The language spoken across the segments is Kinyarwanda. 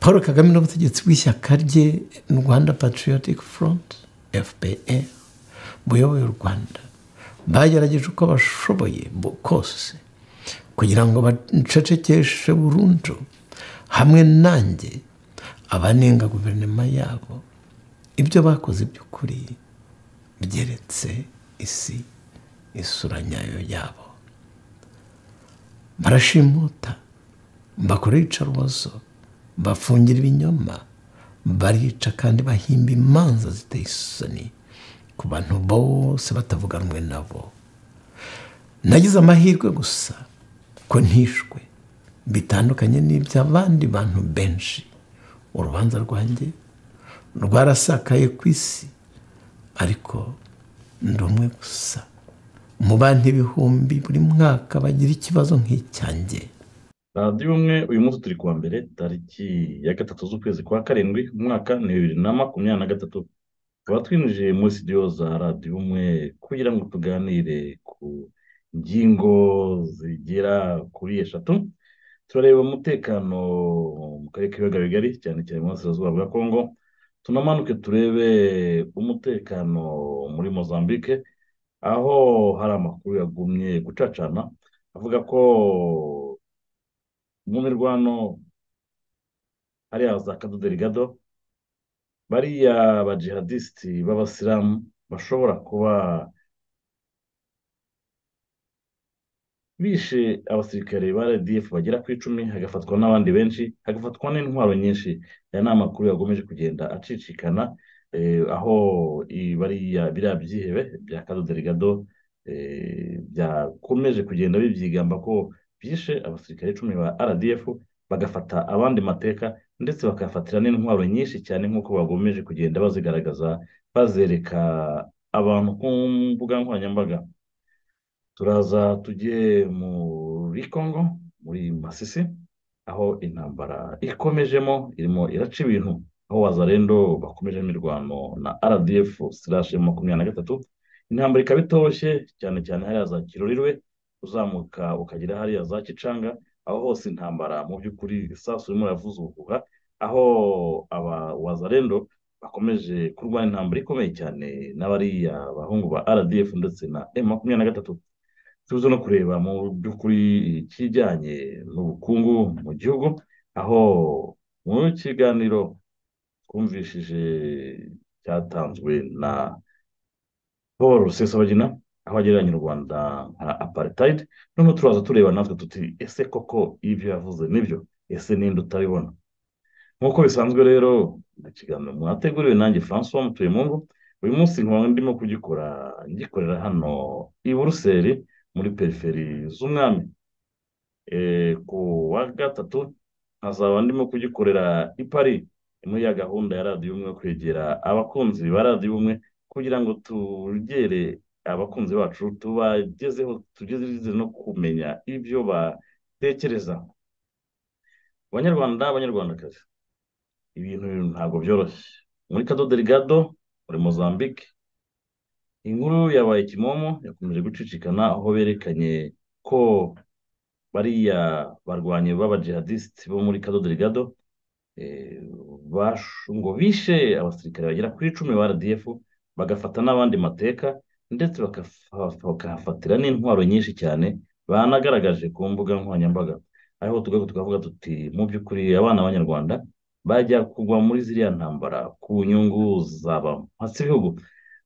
paul kagame n'ubutegetsi bw'ishyaka rye rwanda patriotic front fpr buyoboye u rwanda. Bagerageje uko bashoboye kose kugira ngo bacecekeshe burundu hamwe nanjye abanenga guverinoma yabo ibyo bakoze by'ukuri byeretse isi isura nyayo yabo. Barashimuta bakora iyicarubozo bafungira ibinyoma barica kandi bahimba imanza ziteye isoni ku bantu bose batavuga rumwe nabo. Nagize amahirwe gusa ko ntishwe. Bitandukanye n'iby'abandi bantu benshi. Urubanza rwanjye rwarasakaye ku isi ariko ndi umwe gusa. Mu bantu ibihumbi buri mwaka bagira ikibazo nk'icyanjye. Radiyo umwe uyu munsi turi kuwa mbere tariki ya gatatu z'ukwezi kwa karindwi umwaka ni bibiri na makumyabiri na gatatu. Tukaba twinjiye muri sitidiyo za radiyo umwe kugira ngo tuganire ku ngingo zigera kuri eshatu. Turareba umutekano mu karere k'ibiyaga bigari cyane cyane mu burasirazuba bwa kongo tunamanuke turebe umutekano muri mozambique aho hari amakuru yagumye gucacana avuga ko mu mirwano hariya za kadoderigado bariya bajihadisiti b'abasilamu bashobora kuba bishe abasirikare ba rdf bagera ku icumi hagafatwa n'abandi benshi hagafatwa n'intwaro nyinshi. Aya ni amakuru yagomeje kugenda acicikana aho bariya biriya byihebe bya kadoderigado byakomeje kugenda bibyigamba ko bishe abasirikare icumi ba rdf bagafata abandi mateka ndetse bakafatira n'intwaro nyinshi cyane nk'uko bagomeje kugenda bazigaragaza bazereka abantu ku mbuga nkoranyambaga. Turaza tujye muri congo muri masisi aho intambara ikomejemo irimo iraca ibintu. Aho wazarendo bakomeje imirwano na rdf sirashi makumyabiri na gatatu. Intambara ikaba itoshye cyane cyane hariya za kirorirwe uzamuka ukagera hariya za kicanga aho hose intambara mu by'ukuri isasu urimo uravuza ubuhuha aho aba wazarendo bakomeje kurwanya intambara ikomeye cyane n'abariya bahungu ba rdf ndetse na m makumyabiri na gatatu. Tuze no kureba mu by'ukuri ikijyanye n'ubukungu mu gihugu aho mu kiganiro twumvishije cyatanzwe na paul rusesabagina aho agereranya u rwanda nka apartheid noneho turaza tureba natwe tuti ese koko ibyo yavuze ni byo ese ninde utabibona nk'uko bisanzwe rero ikiganiro mwateguriwe nanjye francois mutuye mu ngo uyu munsi nkaba ndimo kugikora ngikorera hano i buruseli muri periferi z'umwami. Ku wa gatatu nkazaba ndimo kugikorera i Paris. Muri ya gahunda ya radiyo umwe yo kwegera abakunzi ba radiyo umwe kugira ngo tugere abakunzi bacu tubagezeho tugeze no kumenya ibyo batekereza. Abanyarwanda abanyarwandakazi ibintu ntabwo byoroshye. Muri kadoderigado muri mozambique inkuru yabaye kimomo yakomeje gucicikana aho berekanye ko bariya barwanye b'abajihadisiti bo muri kadoderigado ngo bishe abasirikare bagera kuri icumi ba rdf bagafata n'abandi mateka ndetse bakahafatira n'intwaro nyinshi cyane banagaragaje ku mbuga nkoranyambaga. Ariho tugaruka tukavuga tuti mu by'ukuri abana b'abanyarwanda bajya kugwa muri ziriya ntambara ku nyungu zaba mpatse ibihugu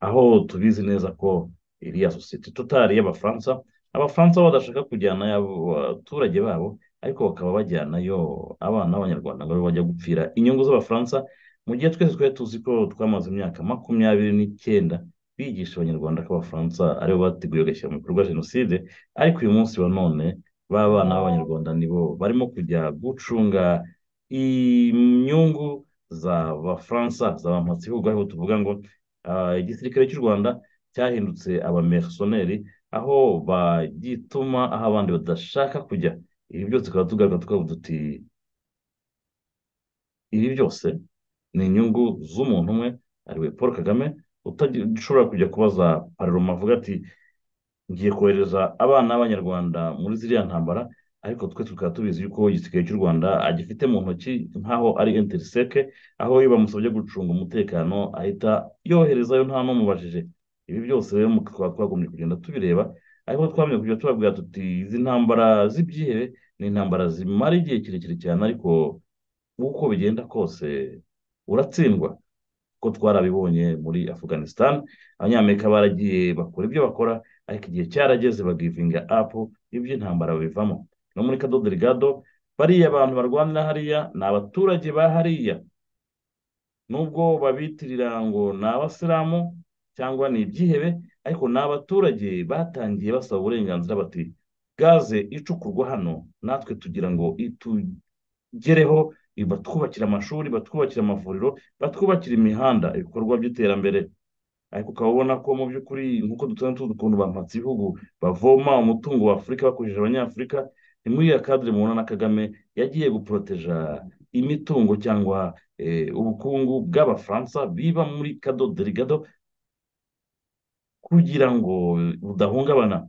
aho tubizi neza ko iriya sosiyete totari y'abafaransa abafaransa badashaka kujyana abaturage babo ariko bakaba bajyanayo abana b'abanyarwanda ngo bajya gupfira inyungu z'abafaransa mu gihe twese twari tuzi ko twamaze imyaka makumyabiri n'icyenda bigisha abanyarwanda ko abafaransa ari bo bateguye bagashyira mu bikorwa jenoside ariko uyu munsi wa none ba bana b'abanyarwanda nibo barimo kujya gucunga inyungu z'abafaransa z'abampatsi ibihugu aho tuvuga ngo igisirikare cy'u rwanda cyahindutse abamerisoneri aho bagituma aho abandi badashaka kujya. Ibi byose tukaba tugaruka tukavuga tuti ibi byose ni inyungu z'umuntu umwe ari we paul kagame utashobora kujya kubaza pararoma avuga ati ngiye kohereza abana b'abanyarwanda muri ziriya ntambara ariko twe tukaba tubizi yuko igisirikare cy'u rwanda agifite mu ntoki nk'aho ari interiseke aho iyo bamusabye gucunga umutekano ahita yoherezayo nta n'umubajije. Ibi byose rero tukaba twagombye kugenda tubireba ariko twamye kujya tubabwira tuti izi ntambara z'ibyihebe ni intambara zimara igihe kirekire cyane ariko uko bigenda kose uratsindwa. Kuko twarabibonye muri afganistan abanyamerika baragiye bakora ibyo bakora ariko igihe cyarageze bagivinga apu iby'intambara babivamo. No muri kadodo rigado bariya abantu barwanira hariya ni abaturage ba hariya. Nubwo babitirira ngo ni abasilamu cyangwa ni ibyihebe ariko ni abaturage batangiye basaba uburenganzira bati gaze icukurwa hano natwe tugira ngo itugereho batwubakira amashuri batwubakira amavuriro batwubakira imihanda ibikorwa by'iterambere. Ariko ukaba ubona ko mu by'ukuri nk'uko dutunze tuzi ukuntu bampatse ibihugu bavoma umutungo wa afurika bakoresheje abanyafurika ni muri iya kadire mubona na kagame yagiye guporoteja imitungo cyangwa ubukungu bw'abafaransa biba muri kadodo rigado kugira ngo budahungabana.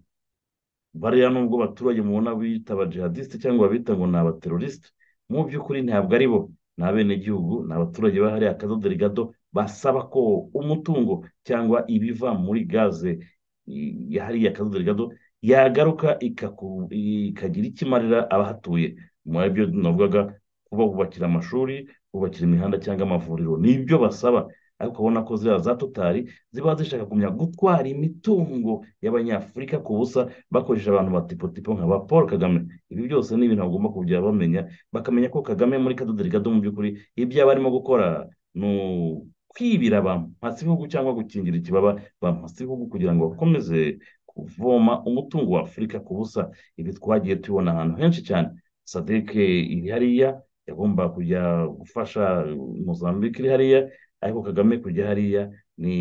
Bariya nubwo abaturage mubona bita abajihadisite cyangwa babita ngo ni abaterorisite mu by'ukuri ntabwo ari bo. Ni abenegihugu ni abaturage bahariye akadodo rigado basaba ko umutungo cyangwa ibiva muri gaze yahariye akadodo rigado yagaruka ikagira icyo imarira abahatuye. Muri byo navugaga kuba bubakira amashuri bubakira imihanda cyangwa amavuriro ni ibyo basaba. Ariko ubona ko ziriya za totari ziba zishaka kumenya gutwara imitungo y'abanyafurika ku busa bakoresheje abantu ba tipo nka ba paul kagame. Ibi byose ni ibintu bagomba kujya bamenya bakamenya ko kagame muri kadodo rigado mu by'ukuri ibyo aba arimo gukora ni kwibira bampatse ibihugu cyangwa gukingira ikibaba bampatse ibihugu kugira ngo bakomeze kuvoma umutungo wa afurika ku busa ibi twagiye tubona ahantu henshi cyane. Sadeke iri hariya yagomba kujya gufasha mozambique iri hariya ariko kagame kujya hariya ni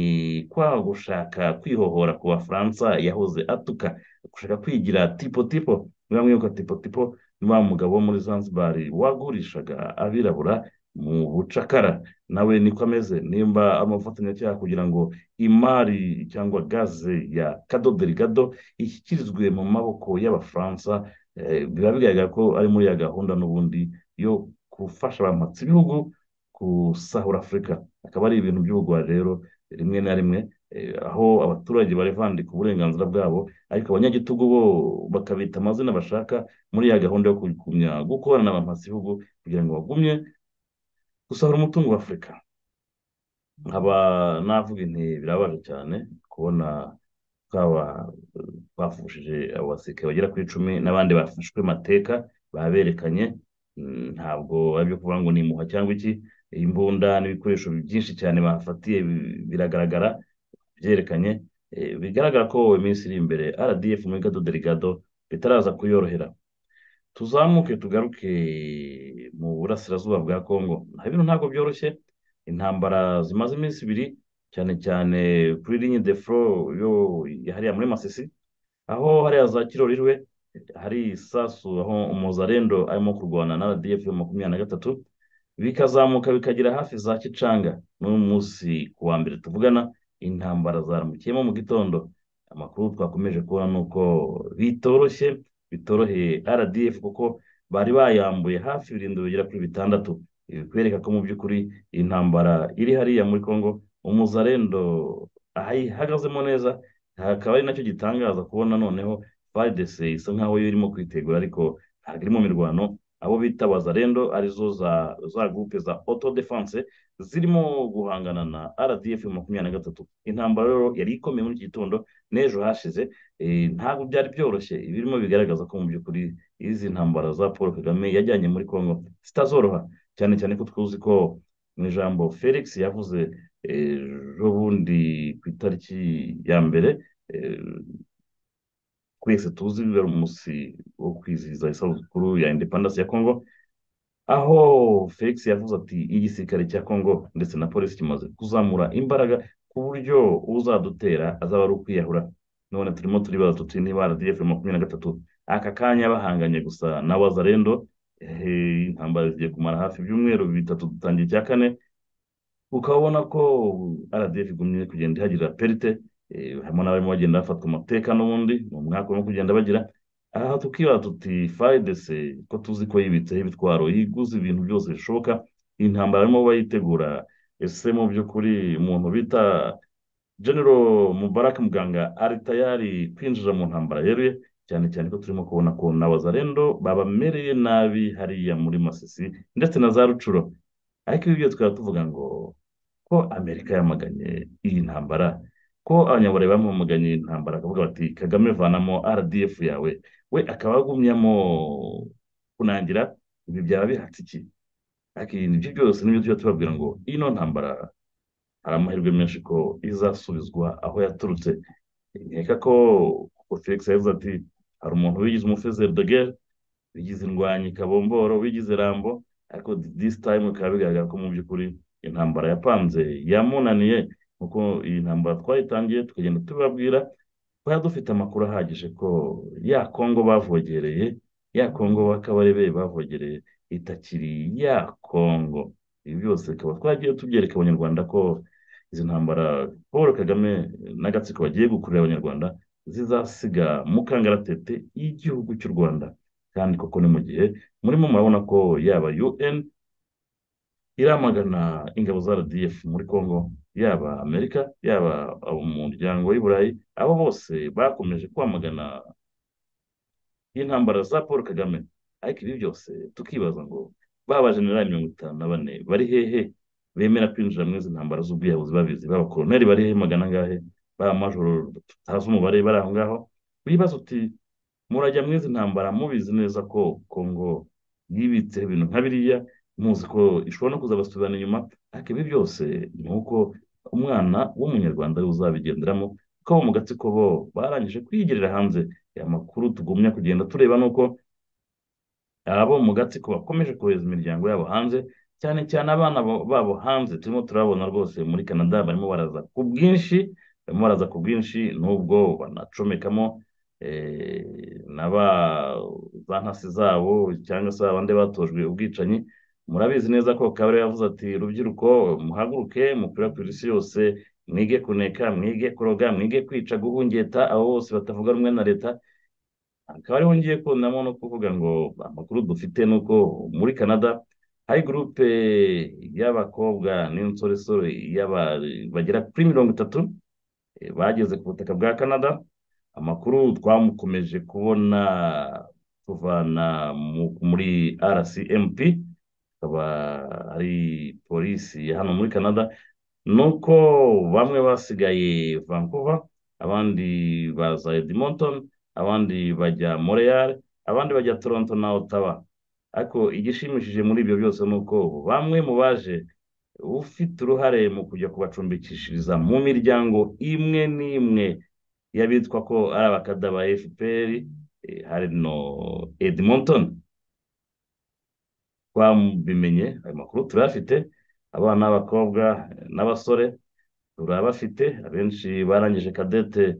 kwa gushaka kwihohora ku bafaransa yahoze atuka gushaka kwigira tipo tipo. Niba mwibuka tipo tipo ni wa mugabo wo muri zanzibar wagurishaga abirabura mu bucakara nawe niko ameze. Nimba amafatanyacyaha kugira ngo imari cyangwa gaze ya kadodo rigado ishyikirizwe mu maboko y'abafaransa biba bigaragara ko ari muri ya gahunda n'ubundi yo gufasha abamatsi ibihugu gusahura afurika akaba ari ibintu by'ubugwari rero rimwe na rimwe aho abaturage bari bandika uburenganzira bwabo ariko abanyagitugu bo bakabita amazina bashaka muri ya gahunda yo kugumya gukorana n'abamatsi ibihugu kugira ngo bagumye gusahura umutungo wa afurika nkaba navuga inti birabaje cyane kubona twaba twafushije abasirikare bagera kuri icumi n'abandi bafashwe mateka baberekanye. Ntabwo ari byo kuvuga ngo ni impuha cyangwa iki. Imbunda n'ibikoresho byinshi cyane bahafatiye biragaragara byerekanye. Bigaragara ko iminsi iri imbere rdf muri gado derigado bitaraza kuyorohera. Tuzamuke tugaruke mu burasirazuba bwa congo ibintu ntabwo byoroshye. Intambara zimaze iminsi ibiri cyane cyane kuri linye de yo hariya muri masisi aho hariya za kirorirwe hari isasu aho umuzarendo arimo kurwana na rdf makumyabiri na gatatu bikazamuka bikagera hafi za kicanga n'umunsi ku wa mbere tuvugana intambara zaramukiyemo mu gitondo. Amakuru twakomeje kubona ni uko bitoroshye. Bitoroheye rdf kuko bari bayambuye hafi ibirindiro bigera kuri bitandatu. Ibi bikwereka ko mu by'ukuri intambara iri hariya muri congo umuzarendo ahihagazemo neza hakaba ari na cyo gitangaza kubona noneho fadese isa nkaho yo irimo kwitegura ariko ntabwo iri mu mirwano. Abo bita wazarendo ari zo za gurupe za auto defense zirimo guhangana na rdf makumyabiri na gatatu. Intambara rero yari ikomeye muri iki gitondo n'ejo hashize ntabwo byari byoroshye. Ibirimo bigaragaza ko mu by'ukuri izi ntambara za paul kagame yajyanye muri congo zitazoroha. Cyane cyane ko tuzi ko mu ijambo felix yavuze ejo bundi ku itariki ya mbere twese tuzi bibera umunsi wo kwizihiza isabukuru ya independence ya congo. Aho felix yavuze ati igisirikare cya congo ndetse na polisi kimaze kuzamura imbaraga ku buryo uzadutera azaba ari ukwiyahura. None turimo turibaza tuti niba rdf makumyabiri na gatatu aka kanya bahanganye gusa na wazarendo? Intambara zigiye kumara hafi ibyumweru bitatu dutangiye icya kane. Ukaba ubona ko RDF igumye kugenda ihagirira perite. Harimo n'abarimo bagenda bafatwa amateka n'ubundi ni umwaka urimo kugenda bagira aha tukibaza tuti fayidese ko tuzi ko yibitseho ibitwaro yiguze ibintu byose bishoboka iyi ntambara barimo bayitegura ese mu by'ukuri umuntu bita General Mubarak Muganga ari tayari kwinjira mu ntambara yeruye cyane cyane ko turimo kubona ko na wazarendo babamereye nabi hariya muri Masisi ndetse na za Rucuro. Ariko ibi byose tukaba tuvuga ngo ko Amerika yamaganye iyi ntambara? Ko abanyaburayi bamamaganye iyi ntambara bakavuga bati Kagame vanamo RDF yawe. We akaba agumyamo kunangira ibi byaba bihatse iki? Ariko ibi ni byo byose ni byo tujya tubabwira ngo ino ntambara hari amahirwe menshi ko izasubizwa aho yaturutse. Nkeka ko Felix yavuze ati hari umuntu wigize umufezeri de guerre wigize indwanyi kabomboro wigize rambo ariko this time bikaba bigaragara ko mu by'ukuri intambara yapanze yamunaniye. Kuko iyi ntambara twayitangiye tukagenda tubabwira twari dufite amakuru ahagije ko ya kongo bavogereye ya kongo b'akabarebe bavogereye itakiri ya kongo. Ibi byose tukaba twagiye tubyereka abanyarwanda ko izi ntambara paul kagame n'agatsiko bagiye gukurira abanyarwanda zizasiga mu kangaratete y'igihugu cy'u rwanda. Kandi koko ni mu gihe murimo murabona ko yaba un iramagana ingabo za rdf muri congo yaba amerika yaba umuryango w'i burayi abo bose bakomeje kwamagana intambara za paul kagame. Ariko ibi byose tukibaza ngo ba bajenerali mirongo itanu na bane bari hehe? Bemera kwinjira muri izi ntambara z'ubwiyahuzi babizi b'abakoloneli bari hehe magana angahe? Ba majoro tutazi umubare bari aho ngaho? Wibaza uti murajya muri izi ntambara mubizi neza ko kongo yibitseho ibintu nka biriya? Muzi ko ishobora no kuzabasubirana inyuma ariko ibi byose ni uko umwana w'umunyarwanda ari we uzabigenderamo abo mu gatsiko bo barangije kwigirira hanze. Aya makuru tugumya kugenda tureba ni uko abo mu gatsiko bakomeje kohereza imiryango yabo hanze cyane cyane abana babo hanze. Turimo turabona rwose muri canada barimo baraza ku bwinshi barimo baraza ku bwinshi n'ubwo banacomekamo na ba ntasi zabo cyangwa se abandi batojwe ubwicanyi. Murabizi neza ko kabari yavuze ati rubyiruko muhaguruke mupirakwira isi yose mwige kuneka mwige kuroga mwige kwica guhungeta abo bose batavuga rumwe na leta. Akaba ariho ngiye kubonamo no kuvuga ngo amakuru dufite ni uko muri canada hari gurupe y'abakobwa n'insoresore bagera kuri mirongo itatu bageze ku butaka bwa canada. Amakuru twamukomeje kubona tuvana muri rcmp akaba ari polisi ya hano muri canada. Ni uko bamwe basigaye vancouver abandi baza edmonton abandi bajya montreal abandi bajya toronto na ottawa. Ariko igishimishije muri ibyo byose ni uko bamwe mu baje ufite uruhare mu kujya kubacumbikishiriza mu miryango imwe n'imwe y'abitwa ko ari abakada ba fpr hari no edmonton. Twabimenye ayo makuru turayafite abana b'abakobwa n'abasore turabafite. Abenshi barangije kadete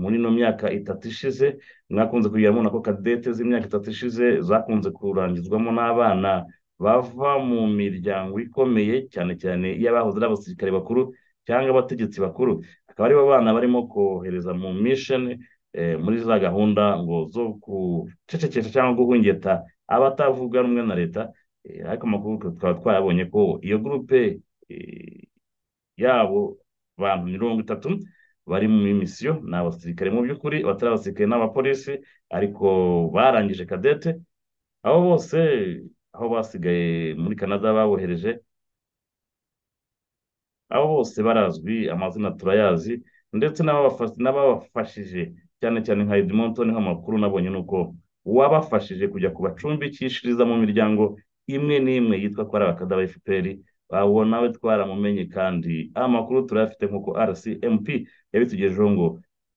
muri ino myaka itatu ishize mwakunze kugira mubona ko kadete z'imyaka itatu ishize zakunze kurangizwamo n'abana bava mu miryango ikomeye cyane cyane y'abahoze ari abasirikare bakuru cyangwa abategetsi bakuru. Akaba ari bo bana barimo kohereza mu misheni muri za gahunda ngo zo gucecekesha cyangwa guhungeta abatavuga rumwe na leta ariko amakuru tukaba twayabonye ko iyo gurupe yabo bantu mirongo itatu bari mu misiyo ni abasirikare mu by'ukuri abatari abasirikare n'abapolisi ariko barangije kadete abo bose aho basigaye muri canada babohereje abo bose barazwi amazina turayazi ndetse n'ababafashije cyane cyane nka edmonton nk'amakuru nabonye ni uko uwabafashije kujya kubacumbikishiriza mu miryango imwe n'imwe yitwa ko ari abakada ba fpr. Abo nawe twaramumenye kandi. Amakuru turayafite nk'uko rcmp yabitugejeho ngo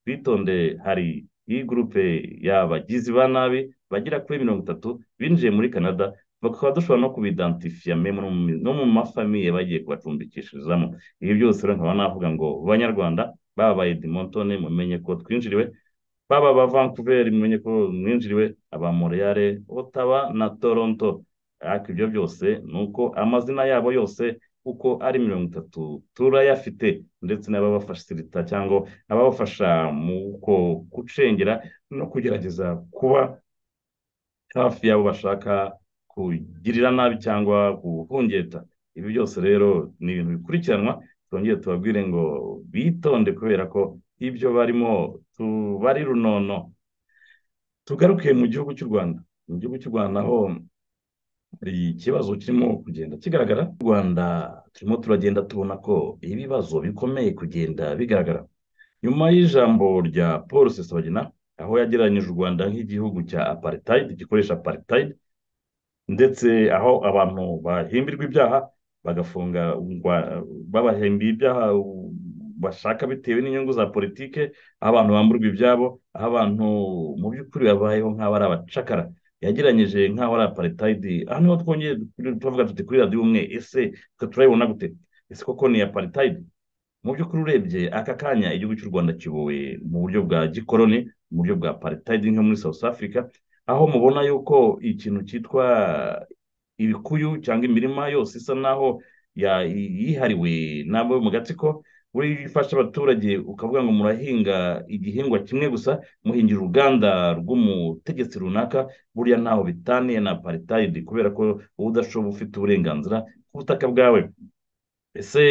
twitonde hari iyi gurupe y'abagizi ba nabi bagera kuri mirongo itatu binjiye muri canada bakaba dushobora no kubidantifiya no mu mafamiye bagiye kubacumbikishirizamo ibi byose rero nkaba navuga ngo banyarwanda baba ba edmonton mumenye ko twinjiriwe baba aba vancouver mumenye ko mwinjiriwe aba montreal ottawa na toronto. Ariko ibyo byose ni uko amazina yabo yose uko ari mirongo itatu turayafite ndetse n'ababafasirita cyangwa ababafasha mu gucengera no kugerageza kuba hafi y'abo bashaka kugirira nabi cyangwa guhungeta ibi byose rero ni ibintu bikurikiranwa twongere tubabwire ngo bitonde kubera ko ibyo barimo tubari runono tugaruke mu gihugu cy'u rwanda. Mu gihugu cy'u rwanda aho hari ikibazo kirimo kugenda kigaragara. Mu rwanda turimo turagenda tubona ko ibibazo bikomeye kugenda bigaragara. Nyuma y'ijambo rya paul sesabagina aho yagereranyije u rwanda nk'igihugu cya apartheid gikoresha apartheid ndetse aho abantu bahimbirwa ibyaha bagafunga babahembiye ibyaha bashaka bitewe n'inyungu za politike aho abantu bamburwa ibyabo aho abantu mu by'ukuri babayeho nk'aho ari abacakara. Yageranyije nk'aho ari apartheid. Aha ni ho twongeye tuvuga tuti kuri radiyo umwe ese twe turabibona gute? Ese koko ni apartheid? Mu by'ukuri urebye aka kanya igihugu cy'u rwanda kibowe mu buryo bwa gikoroni mu buryo bwa apartheid nko muri south africa aho mubona yuko ikintu cyitwa ibikuyu cyangwa imirima yose isa naho yihariwe n'abo mu gatsiko buri ifasha abaturage ukavuga ngo murahinga igihingwa kimwe gusa muhingira uruganda rw'umutegetsi runaka buriya ntaho bitaniye na apartheid kubera ko uba udashobora ufite uburenganzira ku butaka bwawe. Ese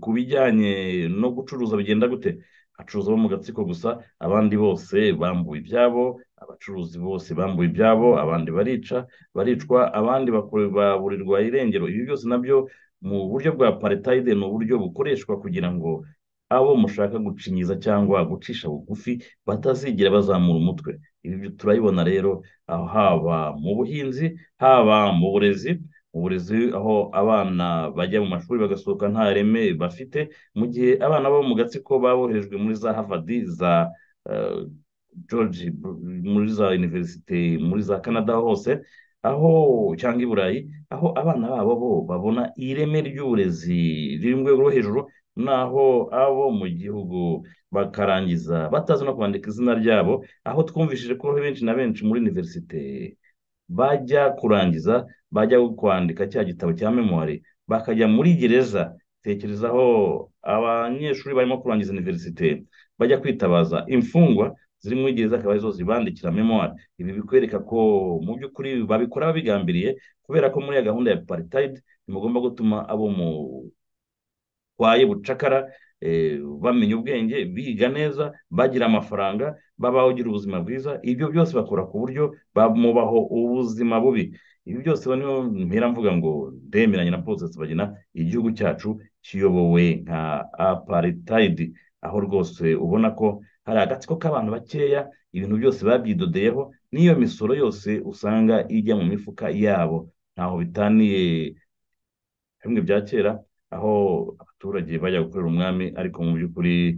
ku bijyanye no gucuruza bigenda gute? Hacuruza abo mu gatsiko gusa abandi bose bambuwe ibyabo abacuruzi bose bambuwe ibyabo abandi barica baricwa abandi baburirwa irengero. Ibi byose na byo mu buryo bwa apartheid ni uburyo bukoreshwa kugira ngo abo mushaka gucinyiza cyangwa gucisha bugufi batazigira bazamura umutwe. Ibi turabibona rero haba mu buhinzi haba mu burezi mu burezi aho abana bajya mu mashuri bagasohoka nta reme bafite mu gihe abana bo mu gatsiko baboherejwe muri za harvard za george muri za univerisite muri za canada hose aho cyangwa i burayi aho abana babo bo babona ireme ry'uburezi riri mu rwego rwo hejuru naho abo mu gihugu bakarangiza batazi no kwandika izina ryabo aho twumvishije ko benshi na benshi muri univerisite bajya kurangiza bajya kwandika cya gitabo cya memoire bakajya muri gereza. Tekereza aho abanyeshuri barimo kurangiza univerisite bajya kwitabaza imfungwa ziri muri gereza akaba ari zo zibandikira memoire ibi bikwereka ko mu by'ukuri babikora babigambiriye kubera ko muri iyo gahunda ya apartheid nimugomba gutuma abo mu kwaye bucakara bamenya ubwenge biga neza bagira amafaranga babaho ugira ubuzima bwiza. Ibyo byose bakora ku buryo bamubaho ubuzima bubi. Ibi byose niyo mpera mvuga ngo ndemeranya na paul bagina igihugu cyacu kiyobowe nka apartheid. Aho rwose ubona ko hari agatsiko k'abantu bakeya ibintu byose babyidodeyeho n'iyo misoro yose usanga ijya mu mifuka yabo. Ntaho bitaniye. Bimwe bya kera aho abaturage bajya gukorera umwami ariko mu by'ukuri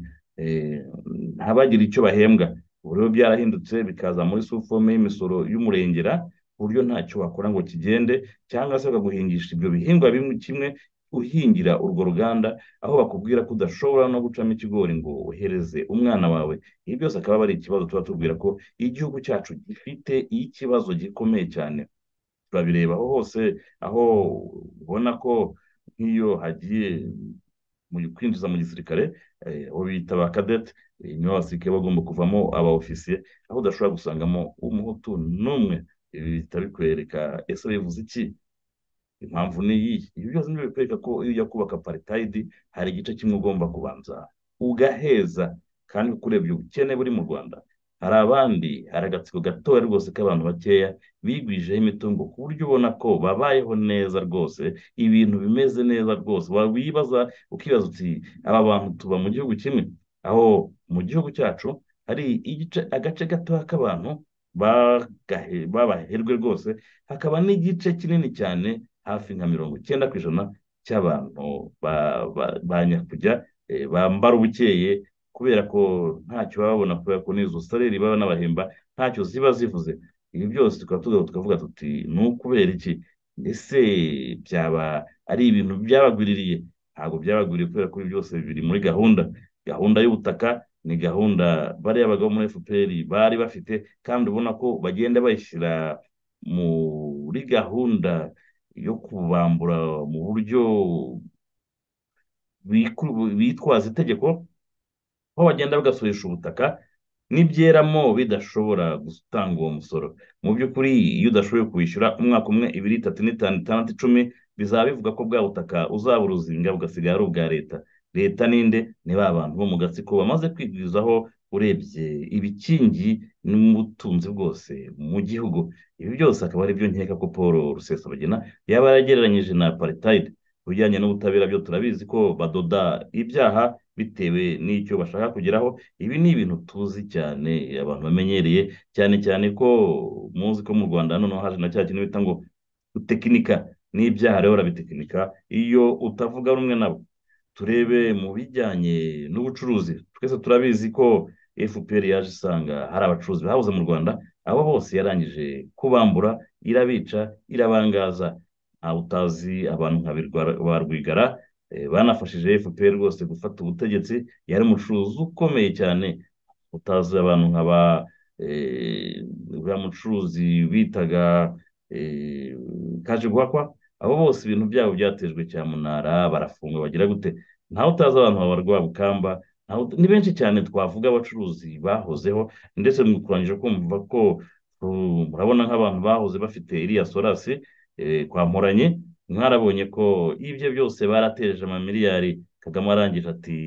ntabagire icyo bahembwa. Ubu byarahindutse bikaza muri sufome y'imisoro y'umurengera ku buryo ntacyo wakora ngo kigende cyangwa se bakaguhingisha ibyo bihingwa bimwe kimwe uhingira urwo ruganda aho bakubwira ko udashobora no gucamo ikigori ngo wohereze umwana wawe. Ibi byose akaba ari ikibazo tuba tubwira ko igihugu cyacu gifite ikibazo gikomeye cyane. Turabireba aho hose aho ubona ko nk'iyo hagiye kwinjiza mu gisirikare abo bita ba kadete nibo abasirikare bagomba kuvamo aba ofisiye aho udashobora gusangamo umuhutu n'umwe. Ibi bihita bikwereka ese bivuze iki? Impamvu ni iyi. Ibi byose ni byo bikwereka ko iyo ujya kubaka apartheid hari igice kimwe ugomba kubanza ugaheza. Kandi urebye ubukene buri mu rwanda hari abandi hari agatsiko gatoya rwose k'abantu bakeya bigwijeho imitungo ku buryo ubona ko babayeho neza rwose ibintu bimeze neza rwose. Wibaza ukibaza uti aba bantu tuba mu gihugu kimwe? Aho mu gihugu cyacu hari igice agace gatoya k'abantu babaherwe rwose hakaba n'igice kinini cyane hafi nka mirongo icyenda ku ijana cy'abantu ba nyakujya bambara ubukeye kubera ko ntacyo baba babona kubera ko n'izo sareri baba n'abahemba ntacyo ziba zivuze. Ibi byose tukaba tukavuga tuti ni ukubera iki? Ese byaba ari ibintu byabagwiririye? Ntabwo byabagwiriye kubera ko ibi byose biri muri gahunda. Gahunda y'ubutaka ni gahunda bariya bagabo muri fpr bari bafite kandi ubona ko bagenda bayishyira muri gahunda yo kubambura mu buryo bitwaza itegeko aho bagenda bagasurisha ubutaka n'ibyeramo bidashobora gutanga uwo musoro. Mu by'ukuri iyo udashoboye kuwishyura umwaka umwe ibiri itatu n'itanu itandatu icumi bizaba bivuga ko bwa butaka uzaba uruzinga bugasigara ari ubwa leta. Leta ninde ni ba bantu bo mu gatsiko bamaze kwigwizaho urebye ibikingi n'ubutunzi bwose mu gihugu. Ibi byose akaba ari byo nkeka ko paul rusesabagina yaba yaragereranyije na apartheid. Ku bijyanye n'ubutabera byo turabizi ko badoda ibyaha bitewe n'icyo bashaka kugeraho. Ibi ni ibintu tuzi cyane abantu bamenyereye. Cyane cyane ko muzi ko mu rwanda noneho haje na cya kintu bita ngo gutekinika n'ibyaha rero barabitekinika iyo utavuga rumwe nabo. Turebe mu bijyanye n'ubucuruzi. Twese turabizi ko fpr yaje isanga hari abacuruzi bahoze mu rwanda abo bose yarangije kubambura irabica irabangaza. Ntawe utazi abantu nka ba rwigara eh, banafashije fpr rwose gufata ubutegetsi. Yari umucuruzi ukomeye cyane. Utazi abantu nka ba eh, uriya mucuruzi bitaga eh, kaje guhakwa abo bose ibintu byabo byatejwe cyamunara barafungwa bagira gute? Ntawe utazi abantu ntawe ut- ni benshi cyane twavuga abacuruzi bahozeho ndetse kurangije kumva ko murabona nk'abantu bahoze bafite iriya sorasi eh, kwa Mporanyi mwarabonye ko ibyo byose barateje amamiliyari. Kagame arangije ati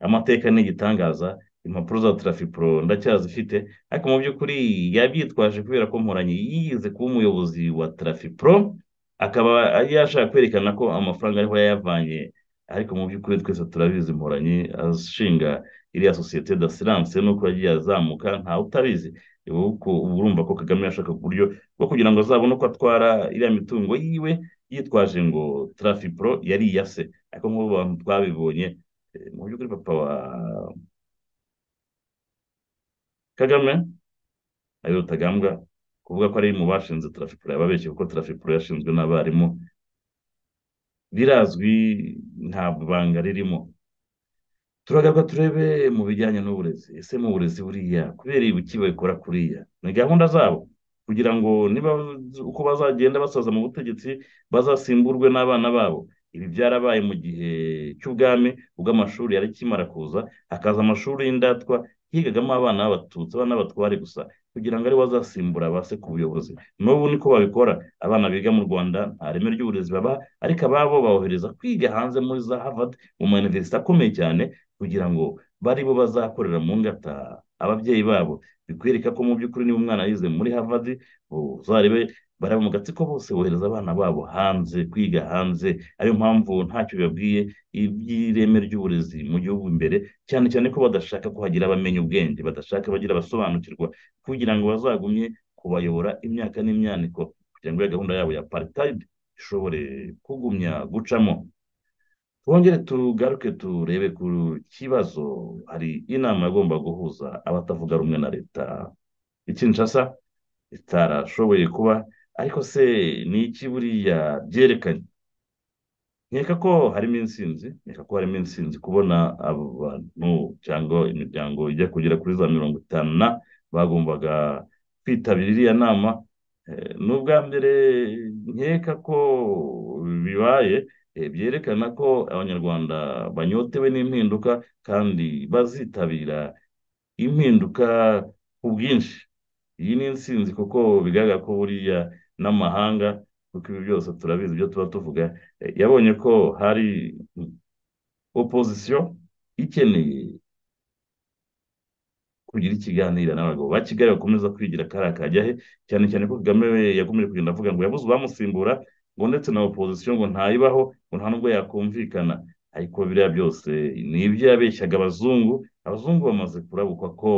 amateka ni igitangaza impapuro za tarafipuro ndacyazifite. Ariko mu by'ukuri yabyitwaje kubera ko Mporanyi yize kuba umuyobozi wa tarafipuro akaba yashaka kwerekana ko amafaranga ariho yayavanye. Ariko mu by'ukuri twese turabizi Mporanyi ashinga iriya sosiyete d'assurance nuko yagiye azamuka ntawe utabizi urumva ko Kagame yashaka uburyo bwo kugira ngo azabone uko atwara iriya mitungo yiwe yitwaje ngo tarafipuro yari iya se. Ariko nk'ubu bantu twabibonye eh, mu by'ukuri papa wa Kagame ari we Rutagambwa kuvuga ko ari mu bashinze tarafipuro yababeshye kuko tarafipuro yashinzwe n'abarimu. Birazwi nta banga ririmo. Turagaruka turebe mu bijyanye n'uburezi. Ese mu burezi buriya kubera ibiki babikora kuriya? Ni gahunda zabo. Kugira ngo niba uko bazagenda basoza mu butegetsi bazasimburwe n'abana babo. Ibi byarabaye mu gihe cy'ubwami ubwo yari akimara kuza hakaza amashuri y'indatwa higagamo abana b'abatutsi abana b'abatware gusa. Kugira ngo ari bo bazasimbura base ku buyobozi. N'ubu niko babikora. Abana biga mu rwanda nta reme ry'uburezi baba ariko ababo babohereza kwiga hanze muri za harvard mu ma university akomeye cyane kugira ngo bari bo bazakorera mu ngata. Ababyeyi babo bikwereka ko mu by'ukuri niba umwana yize muri harvard uzarebe bari mu gatsiko bose bohereza abana babo hanze kwiga hanze. Ariyo mpamvu ntacyo bibabwiye iby'ireme ry'uburezi mu gihugu imbere cyane cyane ko badashaka ko hagira abamenya ubwenge badashaka bagira abasobanukirwa kugira ngo bazagumye kubayobora imyaka n'imyaniko kugira ngo gahunda yabo ya apartheid ishobore kugumya gucamo. Twongere tugaruke turebe ku kibazo hari inama yagomba guhuza abatavuga rumwe na leta. I Kinshasa itarashoboye kuba ariko se ni iki buriya byerekanye nkeka ko harimo insinzi nkeka ko harimo insinzi kubona abo bantu cyangwa imiryango ijya kugera kuri za mirongo itanu na bagombaga kwitabira iriya nama ni ubwa mbere nkeka ko bibaye byerekana ko abanyarwanda banyotewe n'impinduka kandi bazitabira impinduka ku bwinshi iyi ni intsinzi kuko bigaragara ko buriya n'amahanga kuko ibi byose turabizi ibyo tuba tuvuga eh, yabonye ko hari opozisiyo ikeneye kugira ikiganiro n'abagabo. Ba Kigali bakomeza kwigira kariya kajyahe cyane cyane ko Kagame yakomeje kugenda avuga ngo yabuze uwamusimbura ngo ndetse na opozisiyo ngo ntayibaho ngo nta nubwo yakumvikana. Ariko biriya byose ni ibyo yabeshyaga abazungu abazungu bamaze kurabukwa ko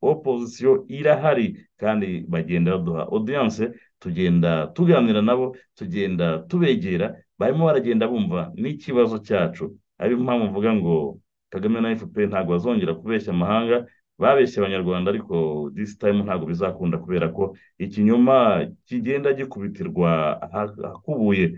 opozisiyo irahari kandi bagenda baduha audience tugenda tuganira nabo tugenda tubegera barimo baragenda bumva n'ikibazo cyacu. Ariyo mpamvu mvuga ngo Kagame na FPR ntabwo bazongera kubeshya amahanga babeshye abanyarwanda ariko this time ntabwo bizakunda kubera ko ikinyoma kigenda gikubitirwa ahakubuye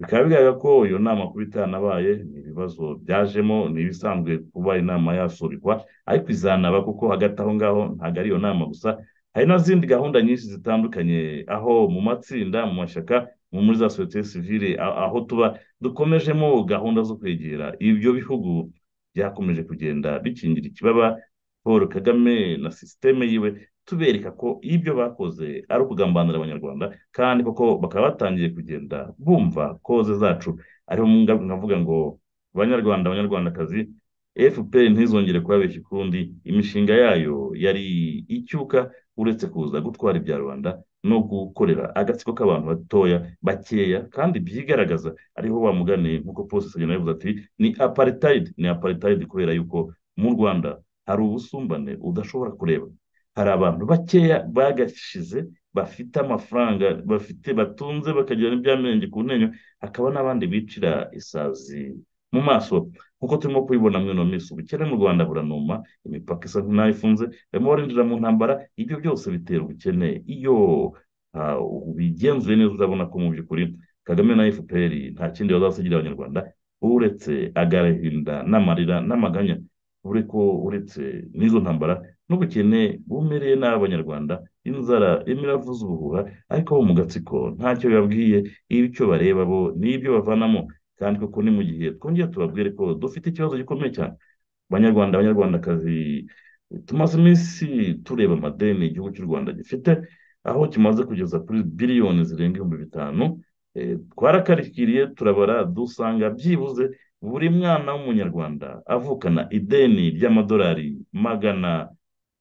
bikaba bigaragara ko iyo nama kuba itanabaye ni ibibazo byajemo ni ibisanzwe kuba inama yasubikwa ariko izanaba kuko hagati aho ngaho ntabwo ari iyo nama gusa hari n'izindi gahunda nyinshi zitandukanye aho mu matsinda mu mashyaka muri za sosiyete sivile aho tuba dukomejemo gahunda zo kwegera ibyo bihugu byakomeje kugenda bikingira ikibaba. Paul kagame na sisiteme yiwe tubereka ko ibyo bakoze ari ukugambanira abanyarwanda kandi koko bakaba batangiye kugenda bumva koze zacu. Ariho nkavuga ngo banyarwanda abanyarwandakazi fpr ntizongere kubabeshya ukundi. Imishinga yayo yari icyuka uretse kuza gutwara ibya rwanda no gukorera agatsiko k'abantu batoya bakeya kandi byigaragaza ariho bamugane nk'uko posite agenda yavuze ati ni apartheid. Ni apartheid kubera yuko mu rwanda hari ubusumbane udashobora kureba. Hari abantu bakeya bagashize bafite amafaranga bafite batunze bakagira n'ibyamenyenge ku ntenyo hakaba n'abandi bicira isazi mu maso. Nk'uko turimo kubibona muri ino minsi ubukene mu rwanda buranuma imipaka isa nk'aho ifunze barimo barinjira mu ntambara ibyo byose bitera ubukene. Iyo ubigenzuye neza urabona ko mu by'ukuri kagame na fpr nta kindi bazasigira abanyarwanda uretse agahinda n'amarira n'amaganya. Uretse n'izo ntambara n'ubukene bumereye nabi abanyarwanda inzara irimo iravuza ubuhuha ariko bo mu gatsiko ntacyo bibabwiye icyo bareba bo n'ibyo bavanamo kandi koko ni mu gihe twongera tubabwire ko dufite ikibazo gikomeye cyane abanyarwanda abanyarwandakazi tumaze iminsi tureba amadeni igihugu cy'u rwanda gifite aho kimaze kugeza kuri biliyoni zirenga ibihumbi bitanu twarakarikiriye turabara dusanga byibuze buri mwana w'umunyarwanda avukana ideni ry'amadolari magana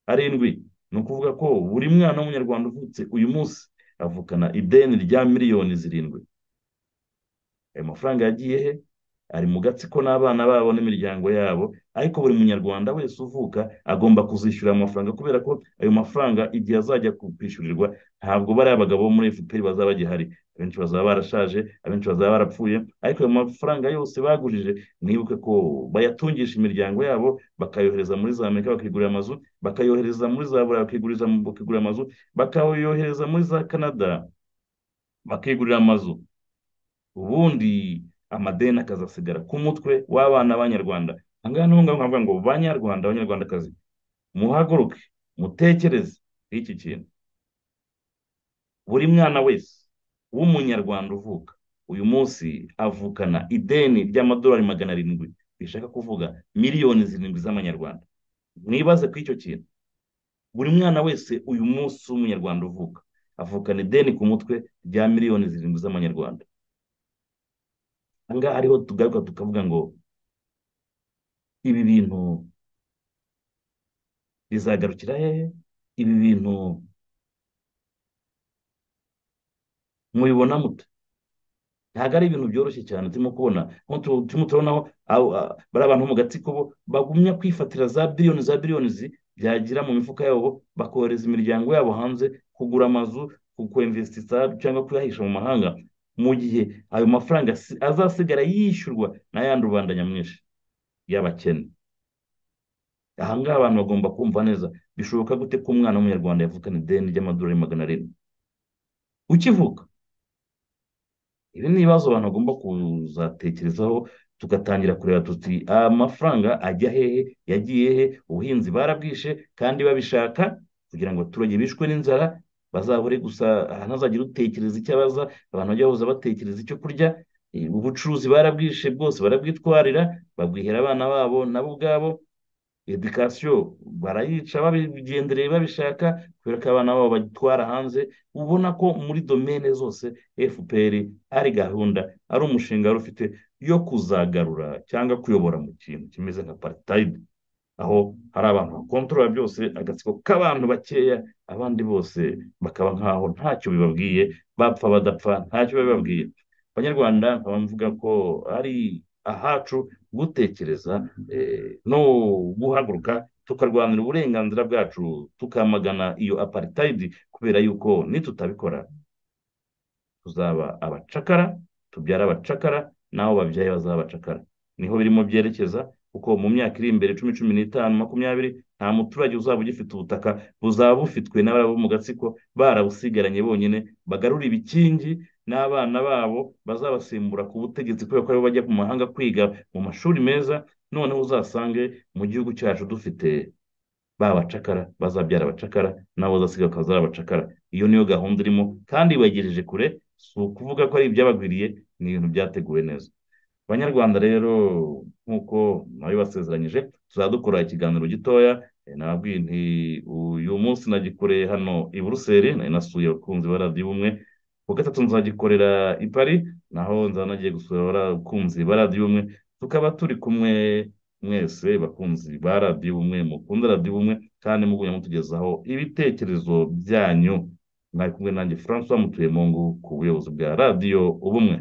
arindwi. Ni ukuvuga ko buri mwana w'umunyarwanda uvutse uyu munsi avukana ideni rya miliyoni zirindwi. Ayo mafaranga yagiye he? Ari mu gatsiko n'abana babo n'imiryango yabo ariko buri munyarwanda wese uvuka agomba kuzishyura ayo mafaranga kubera ko ayo mafaranga igihe azajya kwishyurirwa ntabwo bariya abagabo bo muri fpr bazaba bagihari abenshi bazaba barashaje abenshi bazaba barapfuye ariko ayo mafaranga yose bagujije mwibuke ko bayatungisha imiryango yabo bakayohereza muri za amerika bakigurira amazu bakayohereza muri za burayi bakigurira amazu bakayohereza muri za canada bakigurira amazu. Ubundi amadeni akazasigara ku mutwe w'abana b'abanyarwanda. Ahangaha ni ho ngaho nkavuga ngo banyarwanda abanyarwandakazi muhaguruke mutekereze iki kintu. Buri mwana wese w'umunyarwanda uvuka uyu munsi avukana ideni ry'amadolari magana arindwi bishaka kuvuga miliyoni zirindwi z'amanyarwanda. Mwibaze ku icyo kintu. Buri mwana wese uyu munsi w'umunyarwanda uvuka avukana ideni ku mutwe rya miliyoni zirindwi z'amanyarwanda. Ahangaha ariho tugaruka tukavuga ngo ibi bintu bizagarukira hehe ibi bintu mubibona mute? Ntabwo ari ibintu byoroshye cyane turimo kubona turimo turabonaho bari abantu mu gatsiko bo bagumya kwifatira za biliyoni za biliyoni byagira mu mifuka yabo bakohereza imiryango yabo hanze kugura amazu kukwemvesitisa cyangwa kuyahisha mu mahanga. Mu gihe ayo mafaranga azasigara yishyurwa n'ayandi rubanda nyamwinshi y'abakene. Ahangaha abantu bagomba kumva neza bishoboka gute ko umwana w'umunyarwanda yavukana ideni ry'amadolari magana arindwi? Ukivuka. Ibi ni ibibazo abantu bagomba kuzatekerezaho tugatangira kureba tuti amafaranga ajya hehe yagiye he? Ubuhinzi barabwishe kandi babishaka? Kugira ngo abaturage bishwe n'inzara bazabure gusa ntazagire utekereza icyo abaza abantu bajya bahoza batekereza icyo kurya. Ubucuruzi barabwishe bwose barabwitwarira babwihera abana babo nabo ubwabo. Edikasiyo barayica babigendereye babishaka kubera ko abana babo batwara hanze ubona ko muri domene zose fpr ari gahunda ari umushinga wari ufite yo kuzagarura cyangwa kuyobora mu kintu kimeze nka paritayidi aho hari abantu bakontorora byose agatsiko k'abantu bakeya abandi bose bakaba nk'aho ntacyo bibabwiye bapfa badapfa ntacyo bibabwiye. Abanyarwanda nkaba mvuga ko ari ahacu gutekereza no guhaguruka tukarwanira uburenganzira bwacu tukamagana iyo aparitayidi kubera yuko nitutabikora. Tuzaba abacakara tubyara abacakara n'abo babyaye bazaba abacakara. Niho birimo byerekeza kuko mu myaka iri imbere cumi cumi n'itanu makumyabiri nta muturage uzaba ugifite ubutaka buzaba bufitwe n'abari mu gatsiko barabusigaranye bonyine bagarura ibikingi n'abana babo bazabasimbura ku butegetsi kubera ko ari bo bajya mu mahanga kwiga mu mashuri meza noneho uzasange mu gihugu cyacu dufite ba bacakara bazabyara abacakara nabo bazasiga bakazaba abacakara. Iyo niyo gahunda irimo kandi ibagejeje kure si ukuvuga ko ari ibyabagwiriye ni ibintu byateguwe neza. Abanyarwanda rero nk'uko nabibasezeranyije tuzajya dukora ikiganiro gitoya. Nababwiye nti uyu munsi nagikoreye hano i buruseli nari nasuye abakunzi ba radiyo ubumwe. Ku gatatu nzagikorera i Paris naho nzaba nagiye gusura abakunzi ba radiyo ubumwe. Tukaba turi kumwe mwese bakunzi ba radiyo ubumwe mukunda radiyo ubumwe kandi mugumya mutugezaho ibitekerezo byanyu. Mwari kumwe nanjye francois mutuyemungu ku buyobozi bwa radiyo ubumwe.